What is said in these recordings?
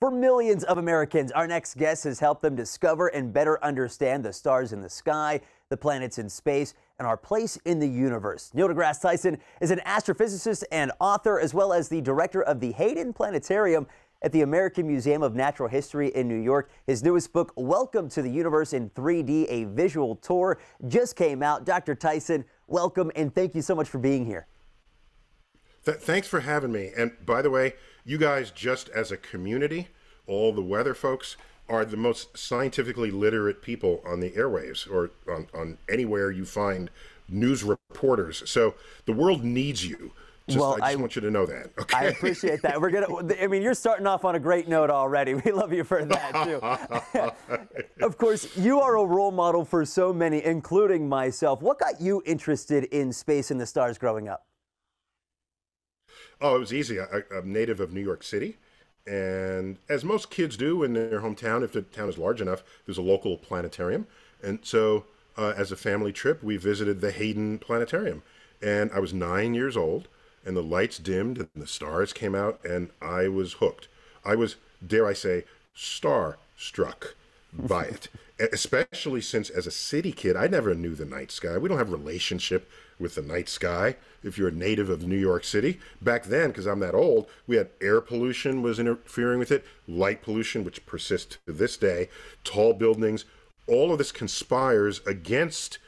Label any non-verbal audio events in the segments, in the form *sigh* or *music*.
For millions of Americans, our next guest has helped them discover and better understand the stars in the sky, the planets in space, and our place in the universe. Neil deGrasse Tyson is an astrophysicist and author, as well as the director of the Hayden Planetarium at the American Museum of Natural History in New York. His newest book, Welcome to the Universe in 3D, a visual tour, just came out. Dr. Tyson, welcome and thank you so much for being here. Th thanks for having me. And by the way, you guys, just as a community, all the weather folks, are the most scientifically literate people on the airwaves or on, on anywhere you find news reporters. So the world needs you. Just, well, I just I, want you to know that. Okay? I appreciate that. We're gonna. I mean, you're starting off on a great note already. We love you for that too. *laughs* of course, you are a role model for so many, including myself. What got you interested in space and the stars growing up? Oh, it was easy. I, am native of New York City. And as most kids do in their hometown, if the town is large enough, there's a local planetarium. And so, uh, as a family trip, we visited the Hayden Planetarium. And I was nine years old, and the lights dimmed, and the stars came out, and I was hooked. I was, dare I say, star struck by it. Especially since, as a city kid, I never knew the night sky. We don't have relationship with the night sky if you're a native of New York City. Back then, because I'm that old, we had air pollution was interfering with it, light pollution, which persists to this day, tall buildings. All of this conspires against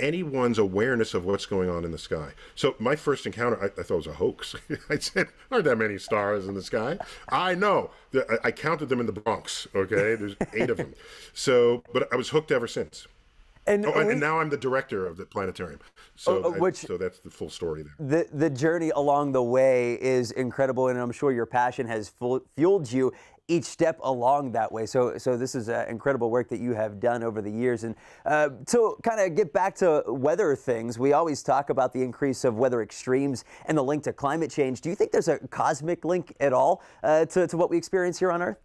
anyone's awareness of what's going on in the sky. So my first encounter, I, I thought it was a hoax. *laughs* I said, aren't that many stars in the sky? I know. I counted them in the Bronx, okay? There's eight of them. So, but I was hooked ever since. And, oh, and, we, and, now I'm the director of the planetarium. So, uh, which, I, so that's the full story there. The, the journey along the way is incredible, and I'm sure your passion has full, fueled you each step along that way. So, so this is uh, incredible work that you have done over the years. And uh, to kind of get back to weather things, we always talk about the increase of weather extremes and the link to climate change. Do you think there's a cosmic link at all uh, to, to what we experience here on Earth?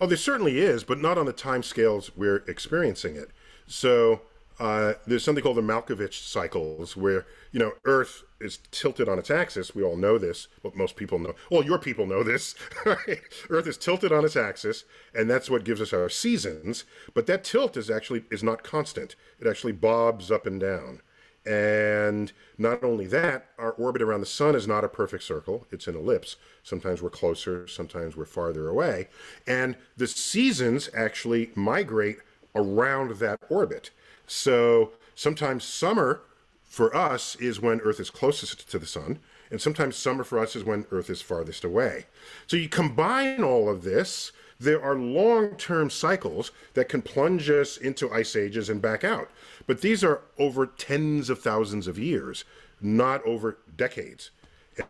Oh, there certainly is, but not on the time scales we're experiencing it. So uh, there's something called the Milankovitch cycles, where you know Earth is tilted on its axis. We all know this, but most people know. Well, your people know this. *laughs* Right? Earth is tilted on its axis, and that's what gives us our seasons. But that tilt is actually is not constant. It actually bobs up and down. And not only that, our orbit around the sun is not a perfect circle, it's an ellipse. Sometimes we're closer, sometimes we're farther away. And the seasons actually migrate around that orbit. So sometimes summer for us is when Earth is closest to the sun, and sometimes summer for us is when Earth is farthest away. So you combine all of this, there are long term cycles that can plunge us into ice ages and back out. But these are over tens of thousands of years, not over decades.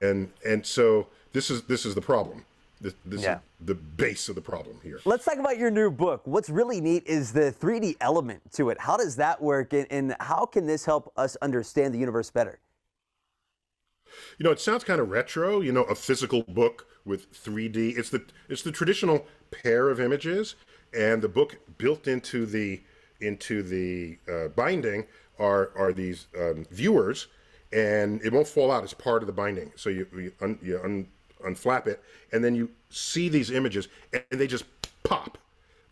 And and so this is this is the problem. This, this yeah. is the base of the problem here. Let's talk about your new book. What's really neat is the 3D element to it. How does that work, and, and how can this help us understand the universe better? You know, it sounds kind of retro. You know, a physical book with 3D. It's the it's the traditional pair of images, and the book built into the into the uh, binding are are these um, viewers, and it won't fall out as part of the binding. So you you, un, you un, unflap it, and then you see these images, and they just pop.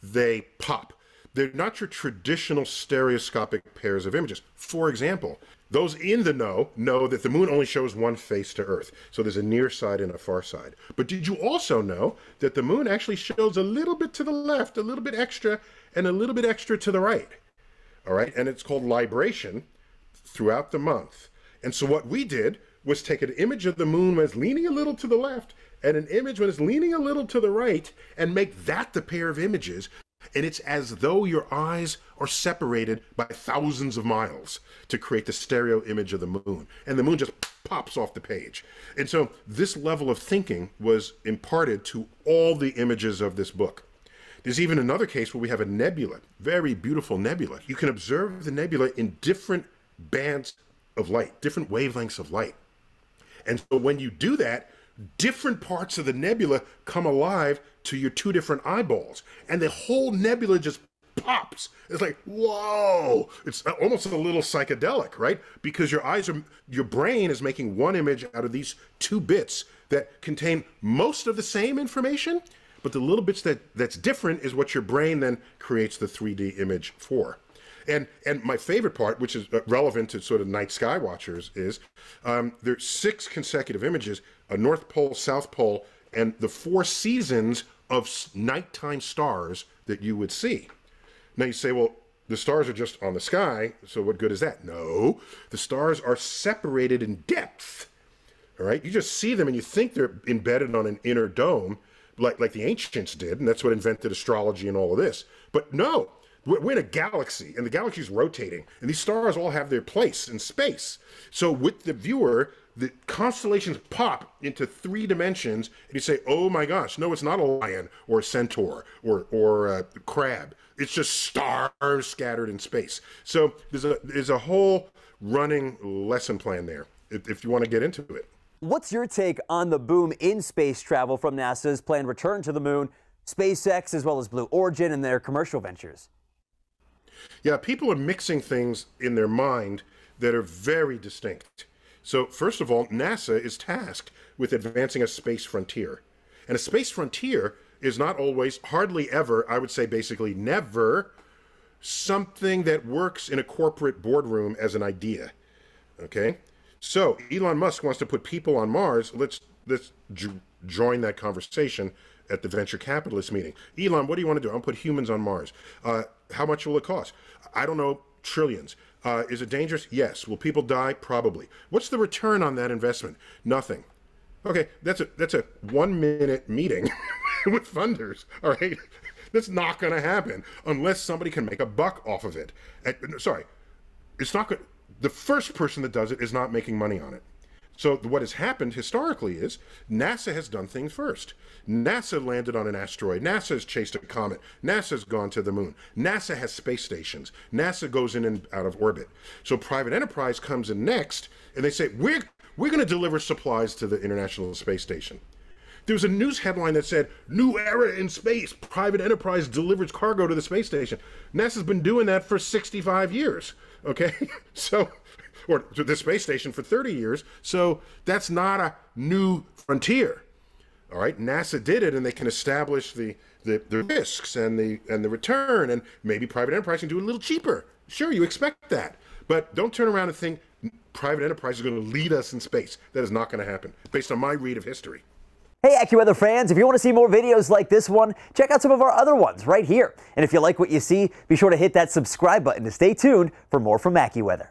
They pop. They're not your traditional stereoscopic pairs of images. For example, those in the know know that the moon only shows one face to Earth. So there's a near side and a far side. But did you also know that the moon actually shows a little bit to the left, a little bit extra, and a little bit extra to the right? All right. And it's called libration throughout the month. And so what we did was take an image of the moon when it's leaning a little to the left and an image when it's leaning a little to the right and make that the pair of images and it's as though your eyes are separated by thousands of miles to create the stereo image of the moon. And the moon just pops off the page. And so this level of thinking was imparted to all the images of this book. There's even another case where we have a nebula, very beautiful nebula. You can observe the nebula in different bands of light, different wavelengths of light. And so when you do that, different parts of the nebula come alive to your two different eyeballs, and the whole nebula just pops. It's like, whoa! It's almost a little psychedelic, right? Because your eyes are, your brain is making one image out of these two bits that contain most of the same information, but the little bits that that's different is what your brain then creates the 3D image for. And and my favorite part, which is uh, relevant to sort of night sky watchers, is um, there's six consecutive images: a North Pole, South Pole, and the four seasons of nighttime stars that you would see. Now you say, well, the stars are just on the sky, so what good is that? No, the stars are separated in depth. All right, you just see them and you think they're embedded on an inner dome, like like the ancients did, and that's what invented astrology and all of this. But no, we're in a galaxy, and the galaxy is rotating, and these stars all have their place in space. So with the viewer, the constellations pop into three dimensions, and you say, "Oh my gosh, no, it's not a lion or a centaur or or a crab. It's just stars scattered in space." So there's a there's a whole running lesson plan there if, if you want to get into it. What's your take on the boom in space travel from NASA's planned return to the moon, SpaceX, as well as Blue Origin and their commercial ventures? Yeah, people are mixing things in their mind that are very distinct. So, first of all, NASA is tasked with advancing a space frontier. And a space frontier is not always, hardly ever, I would say basically never, something that works in a corporate boardroom as an idea. Okay? So, Elon Musk wants to put people on Mars. Let's let's join that conversation at the venture capitalist meeting. Elon, what do you want to do? I'll put humans on Mars. Uh, how much will it cost? I don't know, trillions. Uh, is it dangerous? Yes. Will people die? Probably. What's the return on that investment? Nothing. Okay, that's a that's a one minute meeting *laughs* with funders. All right, that's not going to happen unless somebody can make a buck off of it. sorry, it's not good. The first person that does it is not making money on it. So what has happened historically is NASA has done things first. NASA landed on an asteroid. NASA has chased a comet. NASA has gone to the moon. NASA has space stations. NASA goes in and out of orbit. So private enterprise comes in next, and they say we're we're going to deliver supplies to the International Space Station. There was a news headline that said, New era in space. Private enterprise delivers cargo to the space station. NASA's been doing that for 65 years. Okay? *laughs* so or to the space station for 30 years. So that's not a new frontier. All right, NASA did it, and they can establish the, the, the risks and the and the return, and maybe private enterprise can do it a little cheaper. Sure, you expect that, but don't turn around and think private enterprise is going to lead us in space. That is not going to happen, based on my read of history. Hey AccuWeather fans, if you want to see more videos like this one, check out some of our other ones right here. And if you like what you see, be sure to hit that subscribe button to stay tuned for more from AccuWeather.